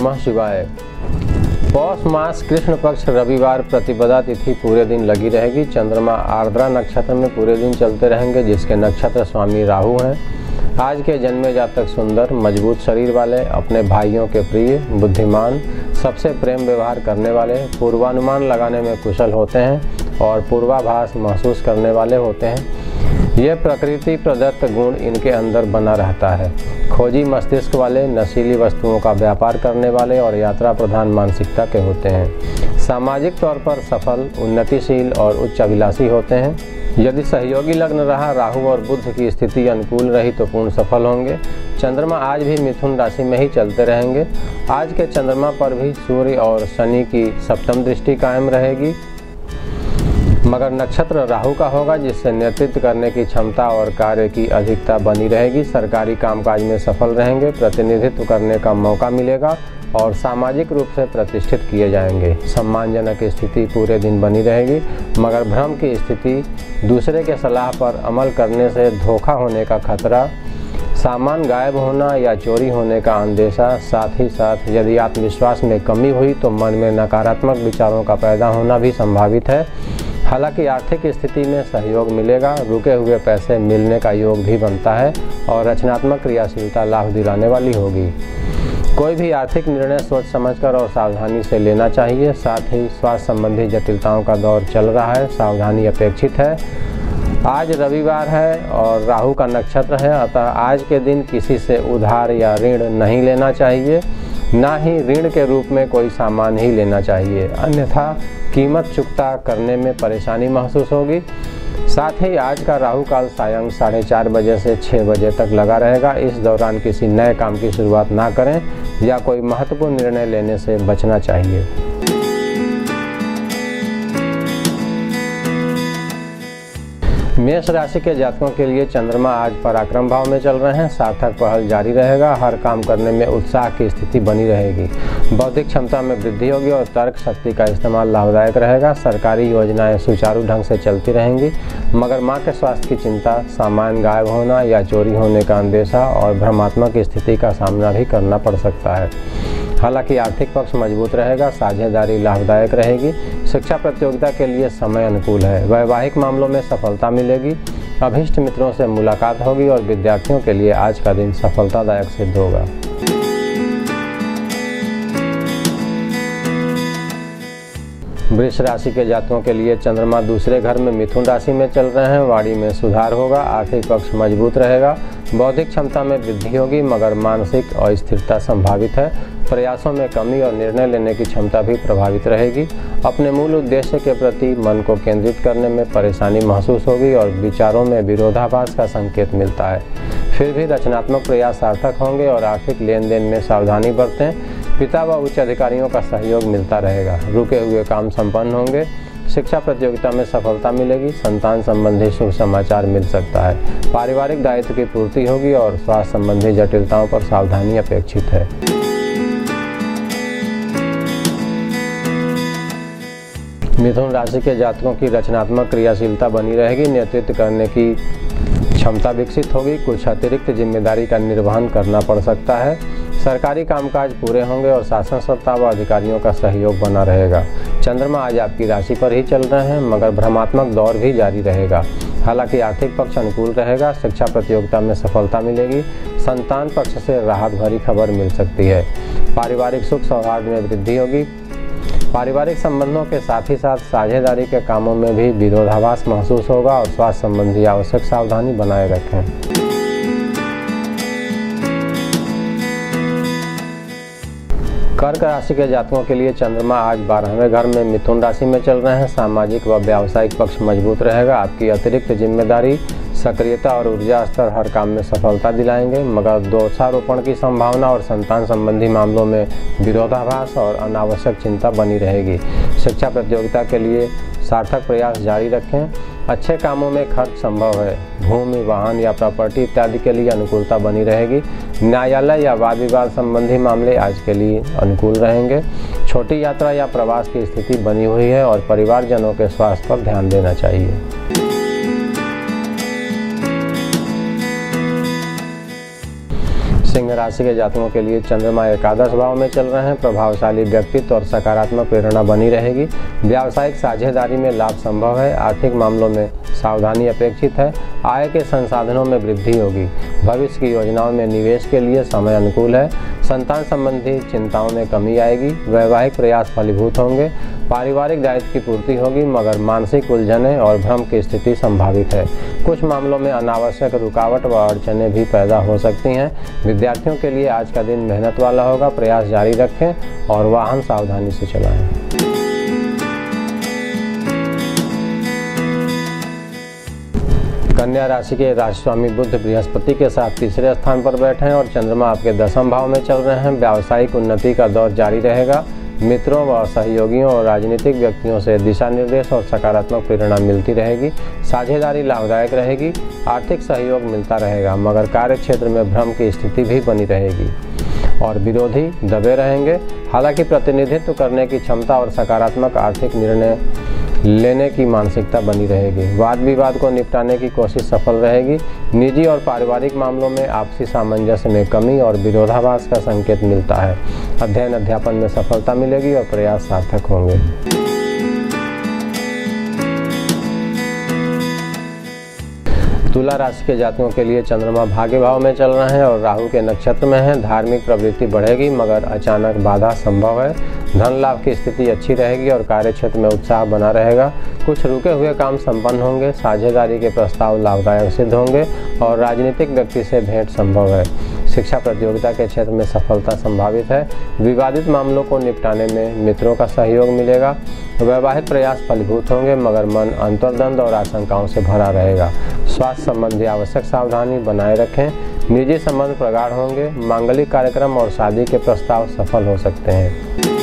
नमः शिवाय। पौष मास कृष्ण पक्ष रविवार प्रतिपदा तिथि पूरे दिन लगी रहेगी। चंद्रमा, आर्द्रा नक्षत्र में पूरे दिन चलते रहेंगे, जिसके नक्षत्र स्वामी राहु हैं। आज के जन्मे जातक सुंदर, मज़बूत शरीर वाले, अपने भाइयों के प्रिय, बुद्धिमान, सबसे प्रेम व्यवहार करने वाले, पूर्वानुमान लगाने में कुशल होते हैं और पूर्वाभास महसूस करने वाले होते हैं। ये प्रकृति प्रदत्त गुण इनके अंदर बना रहता है। खोजी मस्तिष्क वाले नशीली वस्तुओं का व्यापार करने वाले और यात्रा प्रधान मानसिकता के होते हैं। सामाजिक तौर पर सफल, उन्नतिशील और उच्च अभिलाषी होते हैं। यदि सहयोगी लग्न रहा, राहु और बुद्ध की स्थिति अनुकूल रही तो पूर्ण सफल होंगे। चंद्रमा आज भी मिथुन राशि में ही चलते रहेंगे। आज के चंद्रमा पर भी सूर्य और शनि की सप्तम दृष्टि कायम रहेगी। मगर नक्षत्र राहु का होगा, जिससे नेतृत्व करने की क्षमता और कार्य की अधिकता बनी रहेगी। सरकारी कामकाज में सफल रहेंगे, प्रतिनिधित्व करने का मौका मिलेगा और सामाजिक रूप से प्रतिष्ठित किए जाएँगे। सम्मानजनक स्थिति पूरे दिन बनी रहेगी, मगर भ्रम की स्थिति दूसरे के सलाह पर अमल करने से धोखा होने का खतरा, सामान गायब होना या चोरी होने का अंदेशा। साथ ही साथ, यदि आत्मविश्वास में कमी हुई तो मन में नकारात्मक विचारों का पैदा होना भी संभावित है। हालाँकि आर्थिक स्थिति में सहयोग मिलेगा, रुके हुए पैसे मिलने का योग भी बनता है और रचनात्मक क्रियाशीलता लाभ दिलाने वाली होगी। कोई भी आर्थिक निर्णय सोच समझकर और सावधानी से लेना चाहिए। साथ ही स्वास्थ्य संबंधी जटिलताओं का दौर चल रहा है, सावधानी अपेक्षित है। आज रविवार है और राहु का नक्षत्र है, अतः आज के दिन किसी से उधार या ऋण नहीं लेना चाहिए। ना ही ऋण के रूप में कोई सामान ही लेना चाहिए। अन्यथा कीमत चुकता करने में परेशानी महसूस होगी। साथ ही आज का राहु काल सायं साढ़े चार बजे से छः बजे तक लगा रहेगा। इस दौरान किसी नए काम की शुरुआत ना करें या कोई महत्वपूर्ण निर्णय लेने से बचना चाहिए। मेष राशि के जातकों के लिए चंद्रमा आज पराक्रम भाव में चल रहे हैं। सार्थक पहल जारी रहेगा। हर काम करने में उत्साह की स्थिति बनी रहेगी। बौद्धिक क्षमता में वृद्धि होगी और तर्क शक्ति का इस्तेमाल लाभदायक रहेगा। सरकारी योजनाएँ सुचारू ढंग से चलती रहेंगी। मगर माँ के स्वास्थ्य की चिंता, सामान गायब होना या चोरी होने का अंदेशा और भ्रमात्मक स्थिति का सामना भी करना पड़ सकता है। हालाँकि आर्थिक पक्ष मज़बूत रहेगा, साझेदारी लाभदायक रहेगी, शिक्षा प्रतियोगिता के लिए समय अनुकूल है। वैवाहिक मामलों में सफलता मिलेगी, अभिष्ट मित्रों से मुलाकात होगी और विद्यार्थियों के लिए आज का दिन सफलतादायक सिद्ध होगा। वृक्ष राशि के जातकों के लिए चंद्रमा दूसरे घर में मिथुन राशि में चल रहे हैं। वाड़ी में सुधार होगा, आर्थिक पक्ष मज़बूत रहेगा। बौद्धिक क्षमता में वृद्धि होगी, मगर मानसिक अस्थिरता संभावित है। प्रयासों में कमी और निर्णय लेने की क्षमता भी प्रभावित रहेगी। अपने मूल उद्देश्य के प्रति मन को केंद्रित करने में परेशानी महसूस होगी और विचारों में विरोधाभास का संकेत मिलता है। फिर भी रचनात्मक प्रयास सार्थक होंगे और आर्थिक लेन देन में सावधानी बरतें। पिता व उच्च अधिकारियों का सहयोग मिलता रहेगा। रुके हुए काम संपन्न होंगे। शिक्षा प्रतियोगिता में सफलता मिलेगी। संतान संबंधी शुभ समाचार मिल सकता है। पारिवारिक दायित्व की पूर्ति होगी और स्वास्थ्य संबंधी जटिलताओं पर सावधानी अपेक्षित है। मिथुन राशि के जातकों की रचनात्मक क्रियाशीलता बनी रहेगी। नेतृत्व करने की क्षमता विकसित होगी। कुछ अतिरिक्त ज़िम्मेदारी का निर्वहन करना पड़ सकता है। सरकारी कामकाज पूरे होंगे और शासन सत्ता व अधिकारियों का सहयोग बना रहेगा। चंद्रमा आज आपकी राशि पर ही चल रहे हैं, मगर भ्रमात्मक दौर भी जारी रहेगा। हालाँकि आर्थिक पक्ष अनुकूल रहेगा, शिक्षा प्रतियोगिता में सफलता मिलेगी, संतान पक्ष से राहत भरी खबर मिल सकती है। पारिवारिक सुख सौहार्द में वृद्धि होगी। पारिवारिक संबंधों के साथ ही साथ साझेदारी के कामों में भी विरोधाभास महसूस होगा और स्वास्थ्य संबंधी आवश्यक सावधानी बनाए रखें। कर्क राशि के जातकों के लिए चंद्रमा आज बारहवें घर में मिथुन राशि में चल रहे हैं। सामाजिक व व्यावसायिक पक्ष मज़बूत रहेगा। आपकी अतिरिक्त ज़िम्मेदारी, सक्रियता और ऊर्जा स्तर हर काम में सफलता दिलाएँगे। मगर दोषारोपण की संभावना और संतान संबंधी मामलों में विरोधाभास और अनावश्यक चिंता बनी रहेगी। शिक्षा प्रतियोगिता के लिए सार्थक प्रयास जारी रखें। अच्छे कामों में खर्च संभव है। भूमि, वाहन या प्रॉपर्टी इत्यादि के लिए अनुकूलता बनी रहेगी। न्यायालय या वाद विवाद संबंधी मामले आज के लिए अनुकूल रहेंगे। छोटी यात्रा या प्रवास की स्थिति बनी हुई है और परिवारजनों के स्वास्थ्य पर ध्यान देना चाहिए। सिंह राशि के जातकों के लिए चंद्रमा एकादश भाव में चल रहे हैं। प्रभावशाली व्यक्तित्व और सकारात्मक प्रेरणा बनी रहेगी। व्यावसायिक साझेदारी में लाभ संभव है। आर्थिक मामलों में सावधानी अपेक्षित है। आय के संसाधनों में वृद्धि होगी। भविष्य की योजनाओं में निवेश के लिए समय अनुकूल है। संतान संबंधी चिंताओं में कमी आएगी। वैवाहिक प्रयास फलीभूत होंगे। पारिवारिक दायित्व की पूर्ति होगी, मगर मानसिक उलझने और भ्रम की स्थिति संभावित है। कुछ मामलों में अनावश्यक रुकावट व अड़चने भी पैदा हो सकती हैं। विद्यार्थियों के लिए आज का दिन मेहनत वाला होगा। प्रयास जारी रखें और वाहन सावधानी से चलाएँ। कन्या राशि के राशि स्वामी बुद्ध बृहस्पति के साथ तीसरे स्थान पर बैठे हैं और चंद्रमा आपके दसम भाव में चल रहे हैं। व्यावसायिक उन्नति का दौर जारी रहेगा। मित्रों व सहयोगियों और राजनीतिक व्यक्तियों से दिशा निर्देश और सकारात्मक प्रेरणा मिलती रहेगी। साझेदारी लाभदायक रहेगी। आर्थिक सहयोग मिलता रहेगा, मगर कार्य क्षेत्र में भ्रम की स्थिति भी बनी रहेगी। और विरोधी दबे रहेंगे। हालाँकि प्रतिनिधित्व करने की क्षमता और सकारात्मक आर्थिक निर्णय लेने की मानसिकता बनी रहेगी। वाद विवाद को निपटाने की कोशिश सफल रहेगी। निजी और पारिवारिक मामलों में आपसी सामंजस्य में कमी और विरोधाभास का संकेत मिलता है। अध्ययन अध्यापन में सफलता मिलेगी और प्रयास सार्थक होंगे। तुला राशि के जातकों के लिए चंद्रमा भाग्य भाव में चल रहे हैं और राहु के नक्षत्र में है। धार्मिक प्रवृत्ति बढ़ेगी, मगर अचानक बाधा संभव है। धन लाभ की स्थिति अच्छी रहेगी और कार्य क्षेत्र में उत्साह बना रहेगा। कुछ रुके हुए काम संपन्न होंगे, साझेदारी के प्रस्ताव लाभदायक सिद्ध होंगे और राजनीतिक व्यक्ति से भेंट संभव है। शिक्षा प्रतियोगिता के क्षेत्र में सफलता संभावित है। विवादित मामलों को निपटाने में मित्रों का सहयोग मिलेगा। वैवाहिक प्रयास फलीभूत होंगे, मगर मन अंतर्द्वंद और आशंकाओं से भरा रहेगा। स्वास्थ्य संबंधी आवश्यक सावधानी बनाए रखें। निजी संबंध प्रगाढ़ होंगे। मांगलिक कार्यक्रम और शादी के प्रस्ताव सफल हो सकते हैं।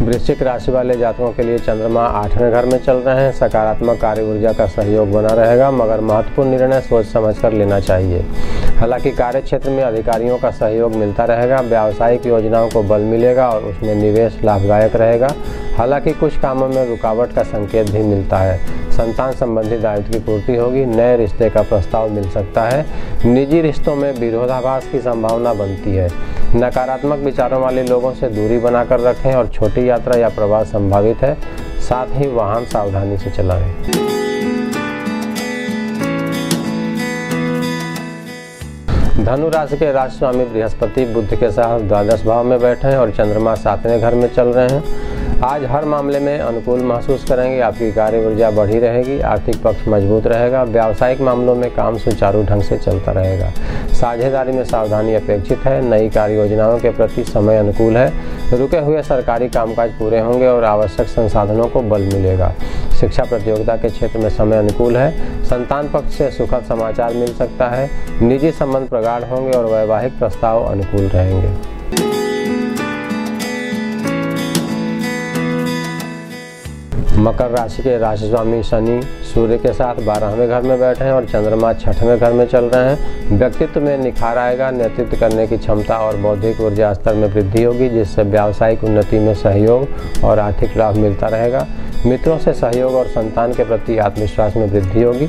वृश्चिक राशि वाले जातकों के लिए चंद्रमा आठवें घर में चल रहे हैं। सकारात्मक कार्य ऊर्जा का सहयोग बना रहेगा, मगर महत्वपूर्ण निर्णय सोच समझ कर लेना चाहिए। हालाँकि कार्य क्षेत्र में अधिकारियों का सहयोग मिलता रहेगा, व्यावसायिक योजनाओं को बल मिलेगा और उसमें निवेश लाभदायक रहेगा। हालाँकि कुछ कामों में रुकावट का संकेत भी मिलता है। संतान संबंधी दायित्व की पूर्ति होगी, नए रिश्ते का प्रस्ताव मिल सकता है। निजी रिश्तों में विरोधाभास की संभावना बनती है। नकारात्मक विचारों वाले लोगों से दूरी बनाकर रखें और छोटी यात्रा या प्रवास संभावित है। साथ ही वाहन सावधानी से चलाएँ। धनु राशि के राशि स्वामी बृहस्पति बुद्ध के साथ द्वादश भाव में बैठे हैं और चंद्रमा सातवें घर में चल रहे हैं। आज हर मामले में अनुकूल महसूस करेंगे। आपकी कार्य ऊर्जा बढ़ी रहेगी, आर्थिक पक्ष मज़बूत रहेगा, व्यावसायिक मामलों में काम सुचारू ढंग से चलता रहेगा। साझेदारी में सावधानी अपेक्षित है, नई कार्य योजनाओं के प्रति समय अनुकूल है। रुके हुए सरकारी कामकाज पूरे होंगे और आवश्यक संसाधनों को बल मिलेगा। शिक्षा प्रतियोगिता के क्षेत्र में समय अनुकूल है। संतान पक्ष से सुखद समाचार मिल सकता है। निजी संबंध प्रगाढ़ होंगे और वैवाहिक प्रस्ताव अनुकूल रहेंगे। मकर राशि के राशि स्वामी शनि सूर्य के साथ बारहवें घर में बैठे हैं और चंद्रमा छठवें घर में चल रहे हैं। व्यक्तित्व में निखार आएगा, नेतृत्व करने की क्षमता और बौद्धिक ऊर्जा स्तर में वृद्धि होगी, जिससे व्यावसायिक उन्नति में सहयोग और आर्थिक लाभ मिलता रहेगा। मित्रों से सहयोग और संतान के प्रति आत्मविश्वास में वृद्धि होगी।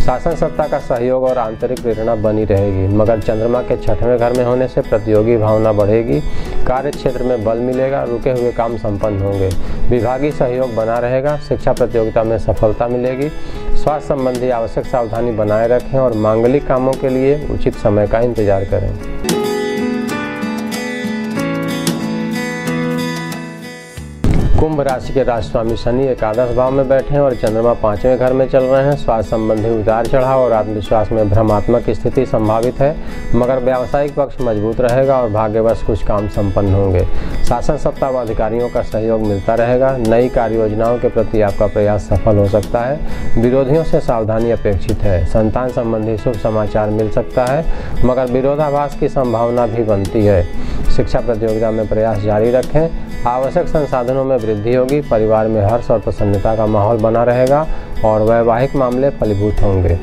शासन सत्ता का सहयोग और आंतरिक प्रेरणा बनी रहेगी। मगर चंद्रमा के छठवें घर में होने से प्रतियोगी भावना बढ़ेगी। कार्य क्षेत्र में बल मिलेगा, रुके हुए काम संपन्न होंगे। विभागीय सहयोग बना रहेगा, शिक्षा प्रतियोगिता में सफलता मिलेगी। स्वास्थ्य संबंधी आवश्यक सावधानी बनाए रखें और मांगलिक कामों के लिए उचित समय का इंतज़ार करें। कुंभ राशि के राशि स्वामी शनि एकादश भाव में बैठे हैं और चंद्रमा पाँचवें घर में चल रहे हैं। स्वास्थ्य संबंधी उतार चढ़ाव और आत्मविश्वास में भ्रमात्मक स्थिति संभावित है, मगर व्यावसायिक पक्ष मज़बूत रहेगा और भाग्यवश कुछ काम संपन्न होंगे। शासन सत्ता व अधिकारियों का सहयोग मिलता रहेगा। नई कार्य योजनाओं के प्रति आपका प्रयास सफल हो सकता है। विरोधियों से सावधानी अपेक्षित है। संतान संबंधी शुभ समाचार मिल सकता है, मगर विरोधाभास की संभावना भी बनती है। शिक्षा प्रतियोगिता में प्रयास जारी रखें। आवश्यक संसाधनों में वृद्धि होगी। परिवार में हर्ष और प्रसन्नता का माहौल बना रहेगा और वैवाहिक मामले फलीभूत होंगे।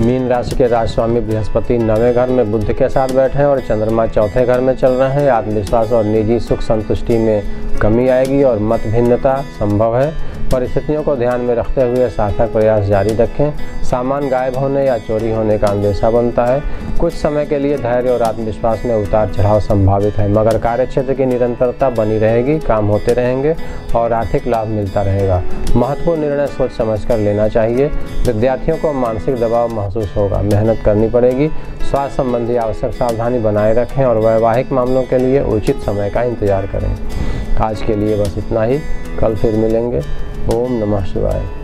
मीन राशि के राज स्वामी बृहस्पति नवे घर में बुद्ध के साथ बैठे हैं और चंद्रमा चौथे घर में चल रहे हैं। आत्मविश्वास और निजी सुख संतुष्टि में कमी आएगी और मत भिन्नता संभव है। परिस्थितियों को ध्यान में रखते हुए सार्थक प्रयास जारी रखें। सामान गायब होने या चोरी होने का अंदेशा बनता है। कुछ समय के लिए धैर्य और आत्मविश्वास में उतार चढ़ाव संभावित है, मगर कार्य क्षेत्र की निरंतरता बनी रहेगी, काम होते रहेंगे और आर्थिक लाभ मिलता रहेगा। महत्वपूर्ण निर्णय सोच समझ कर लेना चाहिए। विद्यार्थियों को मानसिक दबाव महसूस होगा, मेहनत करनी पड़ेगी। स्वास्थ्य संबंधी आवश्यक सावधानी बनाए रखें और वैवाहिक मामलों के लिए उचित समय का इंतज़ार करें। आज के लिए बस इतना ही, कल फिर मिलेंगे। ओम नमः शिवाय।